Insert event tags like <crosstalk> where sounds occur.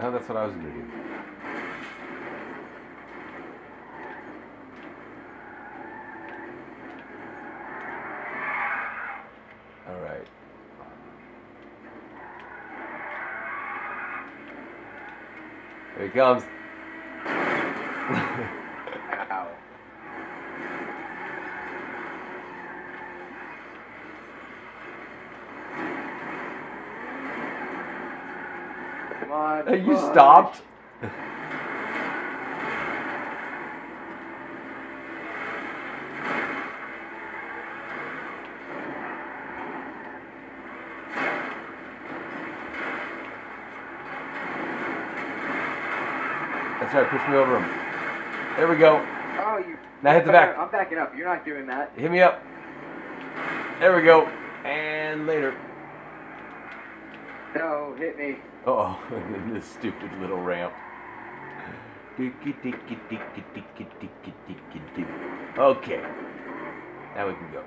Oh, that's what I was gonna do. All right. Here he comes. <laughs> On. You stopped. That's right, push me over him. There we go. Oh, you. Now hit the back. I'm backing up. You're not doing that. Hit me up. There we go. And later. No, hit me. Oh, <laughs> this stupid little ramp. Okay. Now we can go.